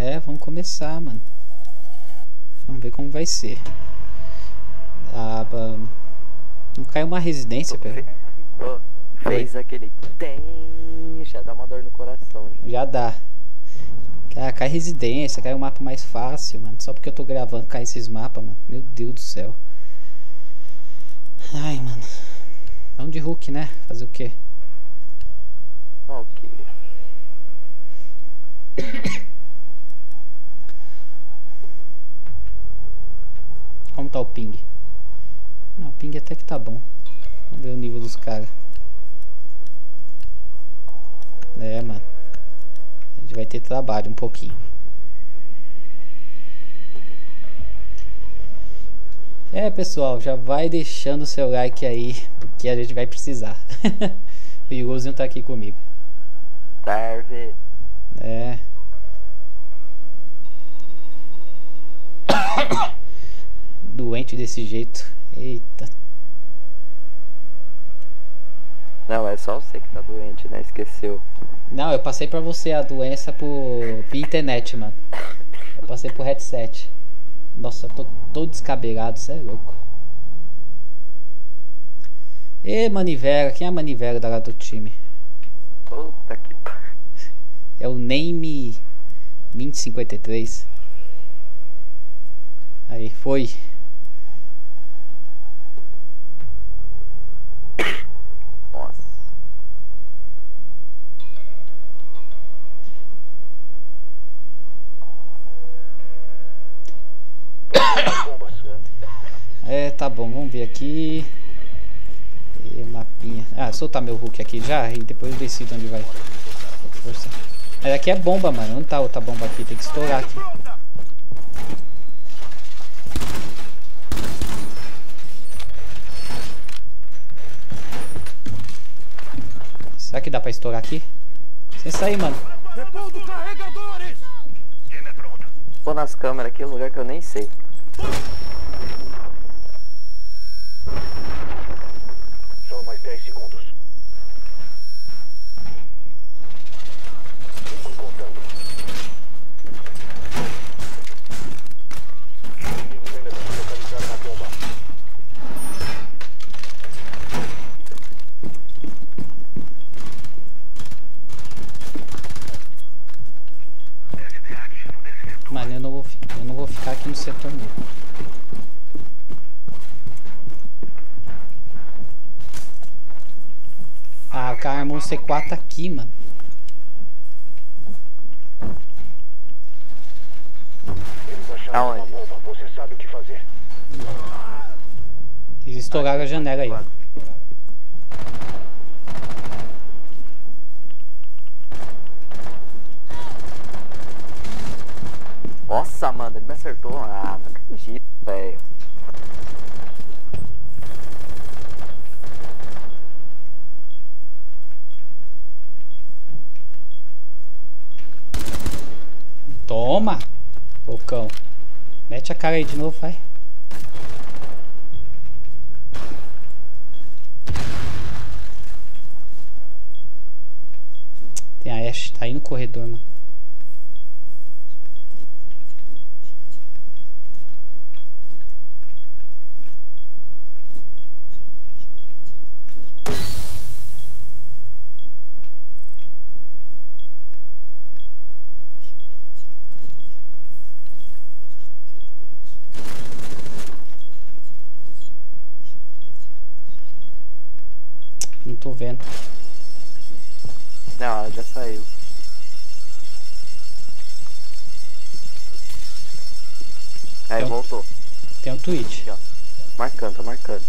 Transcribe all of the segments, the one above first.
É, vamos começar, mano. Vamos ver como vai ser. Ah, mano. Não caiu uma residência, pera. Ô, fez aquele tem, já dá uma dor no coração. Já. Já dá. Cara, cai residência, cai um mapa mais fácil, mano. Só porque eu tô gravando cai esses mapas, mano. Meu Deus do céu. Ai, mano. Vamos de Hulk, né? Fazer o quê? Ok. Como tá o ping? Não, o ping até que tá bom. Vamos ver o nível dos caras. É, mano. A gente vai ter trabalho um pouquinho. É, pessoal, já vai deixando o seu like aí, porque a gente vai precisar. o Igorzinho tá aqui comigo. Serve. É. Doente desse jeito. Eita. Não, é só você que tá doente, né? Esqueceu. Não, eu passei pra você a doença por internet, mano. Eu passei por headset. Nossa, tô todo descabelado, cê é louco. Ê, Manivera, quem é a Manivera da lá do time? Puta que. É o Name 2053. Aí, foi. Nossa. É, tá bom, vamos ver aqui. E mapinha. Ah, soltar meu Hulk aqui já e depois eu decido onde vai. Força. Mas aqui é bomba, mano. Onde tá outra bomba aqui? Tem que estourar aqui. Será que dá pra estourar aqui? Sem sair, mano. Repondo carregadores! Tô nas câmeras aqui, um lugar que eu nem sei. Só mais 10 segundos. Cinco e contando. Inimigos ainda não se localizaram na bomba. Mano, eu não vou, fi- eu não vou ficar aqui no setor não. Ah, o cara armou um C4 aqui, mano. Eles acharam uma Aonde? bomba. Você sabe o que fazer. Eles estouraram a janela aí. ó. Nossa, mano, ele me acertou. Ah, não acredito, velho. Toma! Bocão. Mete a cara aí de novo, vai. Tem a Ash, tá aí no corredor, mano. Não tô vendo. Não, ela já saiu. Aí, Então- voltou. Tem um tweet. Aqui, ó. Marcando, tá marcando.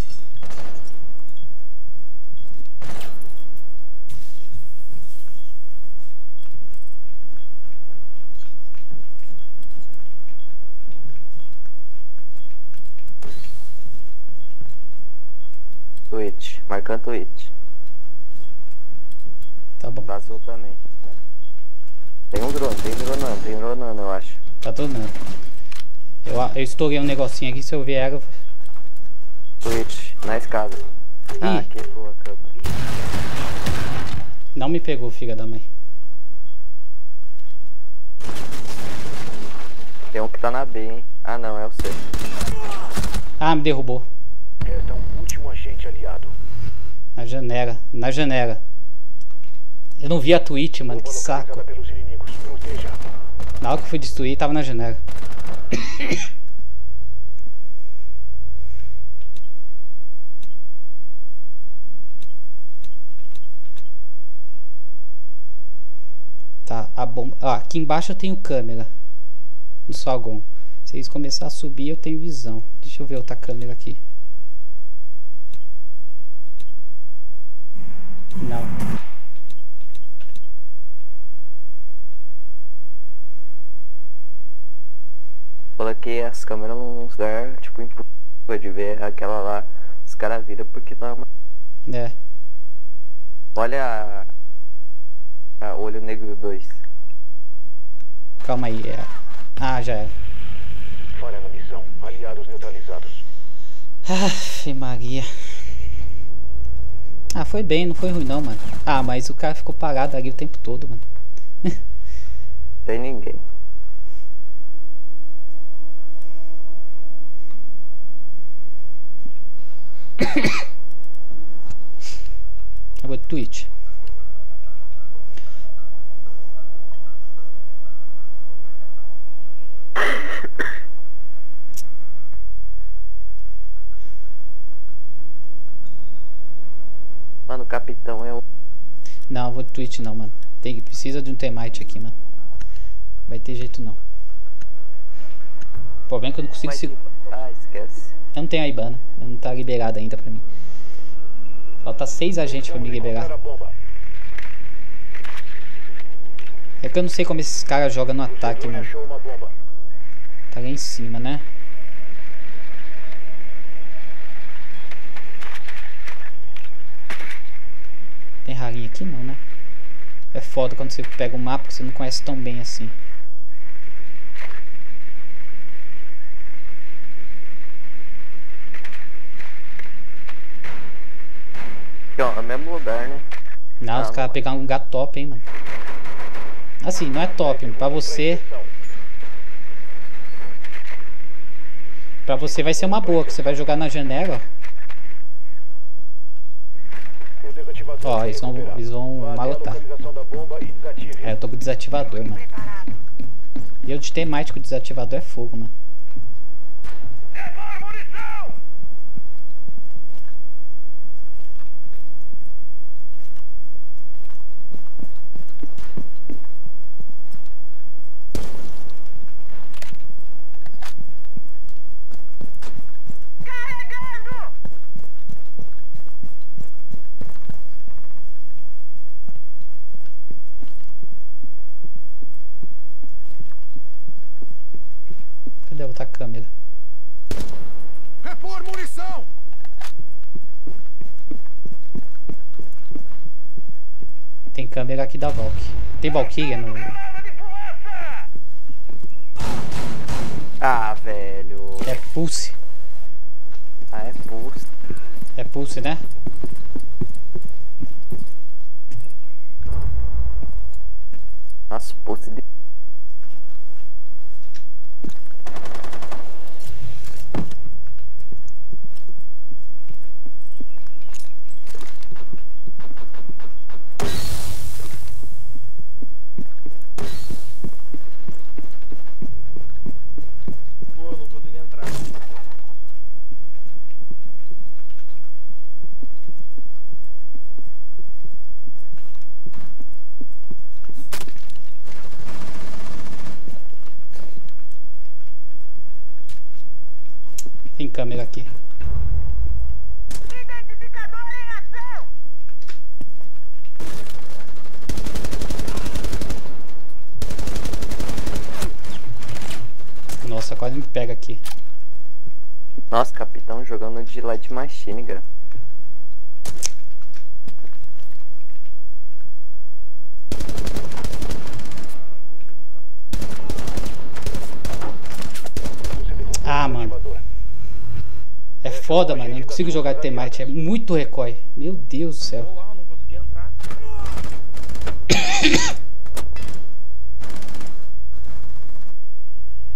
Twitch, marcando Twitch. Vazou também. Tem um drone, tem dronando, tem dronando, eu acho. Tá donando. Eu, eu estourei um negocinho aqui, se eu vier eu... Twitch, na escada. Ah, Ih. quebrou a câmera. Não me pegou, filha da mãe. Tem um que tá na B, hein? Ah não, é o C. Ah, me derrubou. Resta um último agente aliado. Na janela. Na janela. Eu não vi a Twitch, mano. Que saco. Na hora que eu fui destruir, tava na janela. Tá, a bomba. Ó, aqui embaixo eu tenho câmera. No Salgon. Se eles começarem a subir, eu tenho visão. Deixa eu ver outra câmera aqui. Não. As câmeras num lugar, tipo, impossível de ver aquela lá. Os caras viram porque tá uma... É. Olha a... a Olho Negro 2. Calma aí. É. Ah, já era. Falha na missão. Aliados neutralizados. Aff, Maria. Ah, foi bem, não foi ruim não, mano. Ah, mas o cara ficou parado ali o tempo todo, mano. Tem ninguém. Eu vou Twitch. Mano, capitão é o... Não, eu vou Twitch não, mano. Tem que precisa de um temite aqui, mano. Vai ter jeito não. Problema é que eu não consigo Mas- se... Ah, esquece. Eu não tenho a Ibana. Não tá liberada ainda pra mim. Falta seis agentes pra me liberar. É que eu não sei como esses caras jogam no ataque, mano. Tá lá em cima, né? Tem rarinha aqui não, né? É foda quando você pega um mapa que você não conhece tão bem assim. Aqui, ó, no mesmo lugar, né? Não, Ah, os caras pegaram um lugar top, hein, mano. Assim, não é top, pra você... Pra você vai ser uma boa, que você vai jogar na janela, ó. Ó, eles vão- eles vão malotar. É, eu tô com o desativador, mano. E eu de temite com o desativador é fogo, mano. Cadê a outra câmera? Repor munição! Tem câmera aqui da Valk. Tem Valkyria no. Ah, velho. É Pulse. Ah, é pulso. É Pulse, né? Nossa, pulso de... Pô, não consegui entrar. Tem câmera aqui. Identificador em ação! Nossa, quase me pega aqui. Nossa, capitão jogando de light machine, cara. Ah, mano. É foda, mano. Eu não consigo jogar de temite. É muito recoil. Meu Deus do céu. lá, não consegui entrar.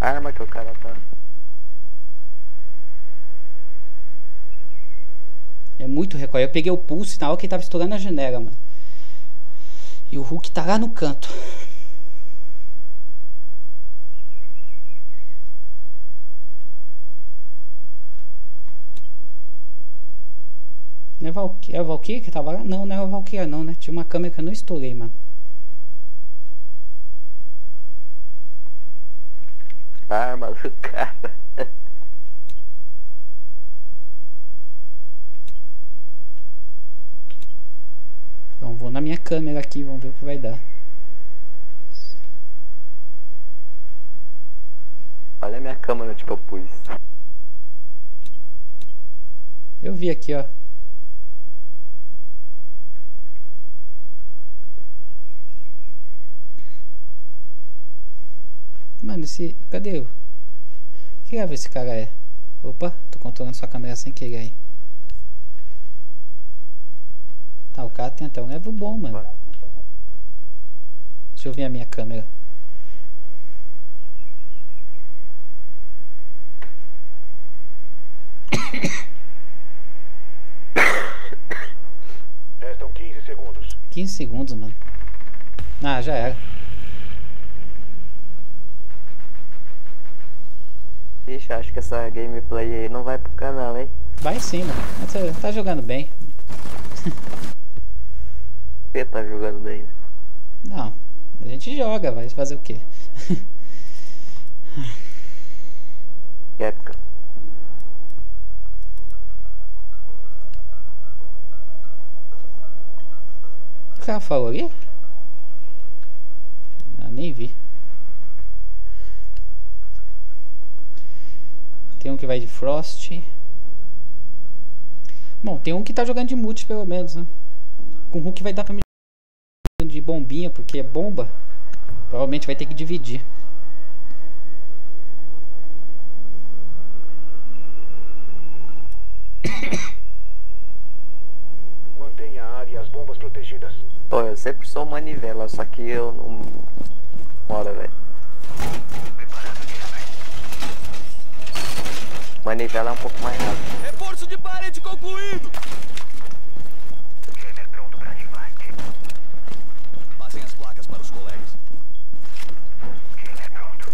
A arma que o cara tá. É muito recoil. Eu peguei o pulse na hora que ele tava estourando a janela, mano. E o Hulk tá lá no canto. Não é, Valky é a Valkyrie que tava lá? Não, não é a Valkyria não, né? Tinha uma câmera que eu não estourei, mano. Arma do cara. Então vou na minha câmera aqui, vamos ver o que vai dar. Olha a minha câmera onde que eu pus. Eu vi aqui, ó. Esse. Cadê eu? Que raiva esse cara é? Opa, tô controlando sua câmera sem querer aí. Tá, o cara tem até um level bom, mano. Deixa eu ver a minha câmera. Restam 15 segundos. 15 segundos, mano. Ah, já era. Ixi, acho que essa gameplay aí não vai pro canal, hein? Vai sim, mano. Você tá jogando bem. Você tá jogando bem. né? Não, a gente joga, vai fazer o quê? Que época. O que ela falou ali? Ah, nem vi. Tem um que vai de Frost. Bom, tem um que tá jogando de multi pelo menos, né? Com Hulk vai dar pra me de bombinha, porque é bomba. Provavelmente vai ter que dividir. Mantenha a área e as bombas protegidas. Pô, eu sempre sou manivela, só que eu não. Bora, velho. Manivela é um pouco mais rápido. Reforço de parede concluído! Gamer pronto para. Passem as placas para os colegas. Gamer pronto.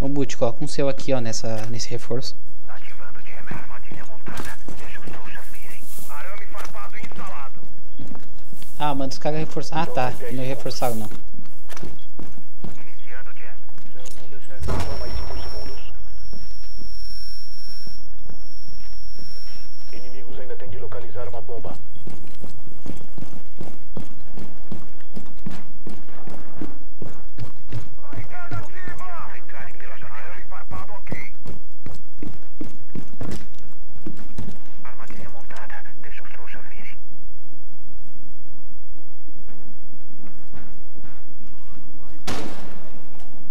Ô Boot, coloca um seu aqui, ó, nessa, nesse reforço. Ativando o jammer. Armadilha montada. Deixa os trouxas virem. Arame farpado instalado. Ah, mano, os caras reforçaram. Ah, tá. Não reforçaram, não. Iniciando. Se eu não deixar ele... Só mais 5 segundos. Inimigos ainda têm de localizar uma bomba. Entrarem pela janela. Arame farpado ok. Armadilha montada. Deixa os trouxas virem.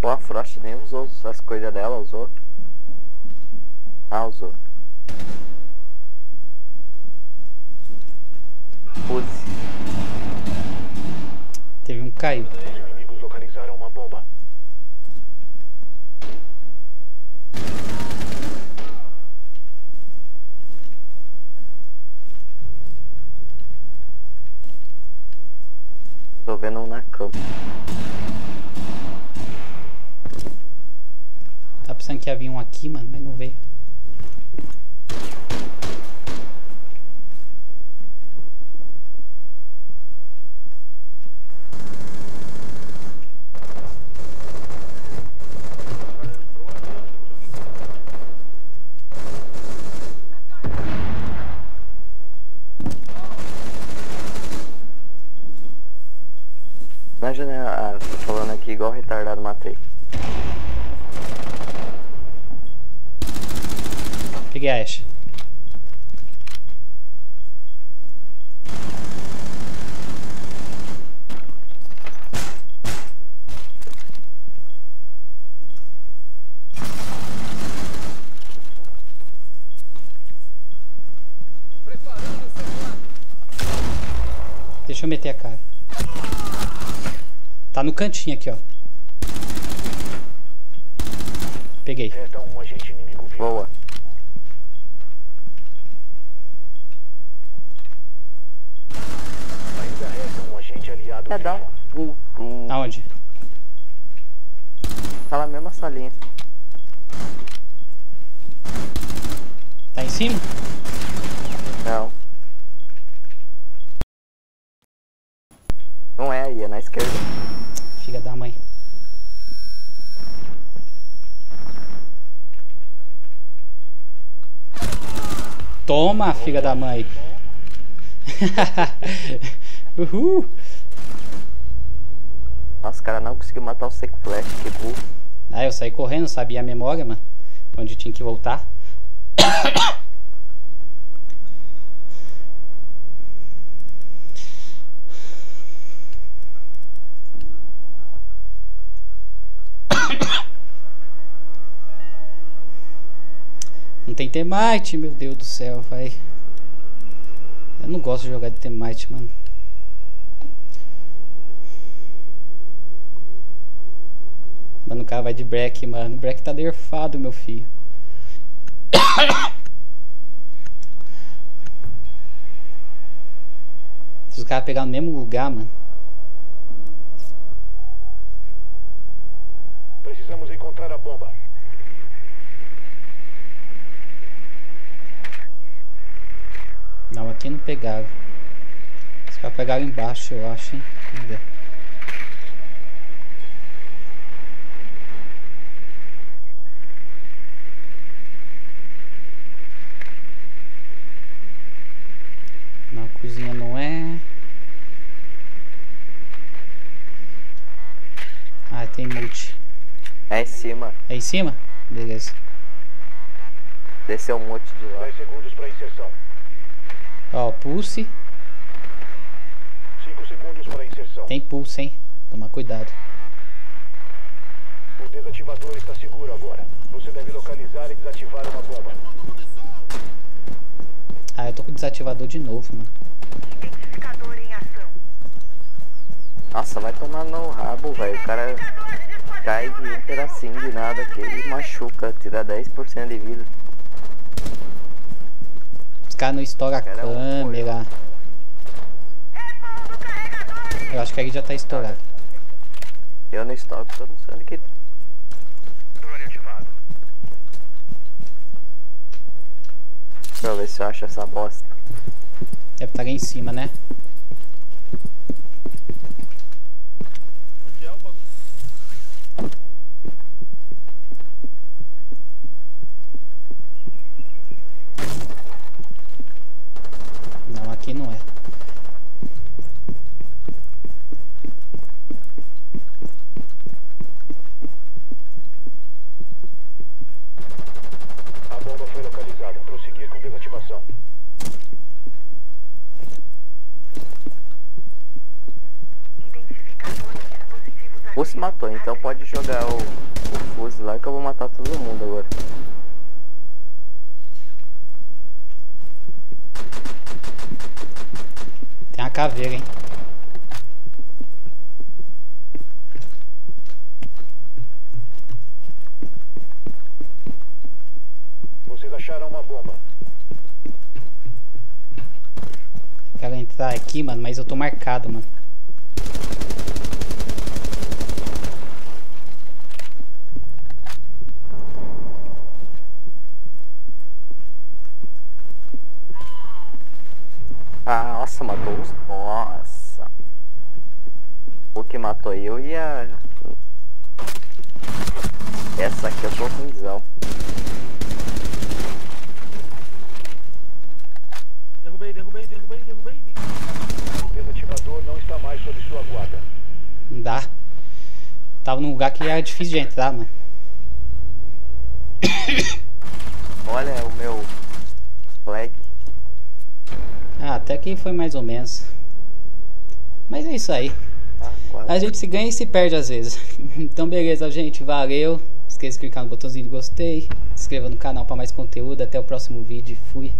Pô, a Frost nem usou as coisas dela, usou. Ah, usou. Use. Teve um caiu. Os inimigos localizaram uma bomba. Tô vendo um na cama. Tá pensando que ia vir um aqui, mano, mas não veio. Imagina, ah, falando aqui igual retardado matei. Peguei a Ashe. Preparando o celular. A cara. Tá no cantinho aqui, ó. Peguei. Um agente inimigo vivo. Boa. Ainda resta um agente aliado É, dá vivo. um. um, um Aonde? tá na mesma salinha. Tá em cima? Não. Não é aí, é na esquerda. Filha da mãe. Toma, filha da mãe. Uhul. Nossa, cara não conseguiu matar o Seco Flash, que burro. Ah, eu saí correndo, sabia a memória, mano. Onde tinha que voltar. Tem temite, meu Deus do céu, vai. Eu não gosto de jogar de temite, mano. Mano, o cara vai de break, mano. O break tá nerfado, meu filho. Se os caras pegar no mesmo lugar, mano. Precisamos encontrar a bomba. Não, aqui não pegaram. Os caras pegaram embaixo, eu acho, hein? Vamos ver. Na cozinha não é. Ah, tem multi. É em cima. É em cima? Beleza. Desceu um monte de lá. 10 segundos para inserção. Ó, pulse. 5 segundos para inserção. Tem pulse, hein? Toma cuidado. O desativador está seguro agora. Você deve localizar e desativar uma bomba. Ah, eu tô com o desativador de novo, mano. Identificador em ação. Nossa, vai tomar no rabo, velho. O cara cai de um pedacinho de nada que ele machuca, tira 10% de vida. Os caras não estouram a é um câmera. Eu acho que aqui já tá estourado. Eu no estoque, eu não sei onde que. Ativado. Deixa eu ver se eu acho essa bosta. Deve estar lá em cima, né? Onde é o bagulho? Não, aqui não é. A bomba foi localizada. Prosseguir com desativação. Identificador de dispositivos Ou se matou, então pode jogar o fuzz lá que eu vou matar todo mundo agora. Hein? Vocês acharam uma bomba. Quero entrar aqui, mano, mas eu tô marcado, mano. Ah, nossa, matou os. Nossa. O que matou eu e a. Essa aqui eu tô ruimzão. Derrubei, derrubei, derrubei, derrubei. O desativador não está mais sob sua guarda. Não dá. Tava num lugar que era difícil de entrar, mano. Olha o meu flag. Ah, até que foi mais ou menos. Mas é isso aí. A gente se ganha e se perde às vezes. Então beleza, gente. Valeu. Não esqueça de clicar no botãozinho de gostei. Se inscreva no canal para mais conteúdo. Até o próximo vídeo. Fui.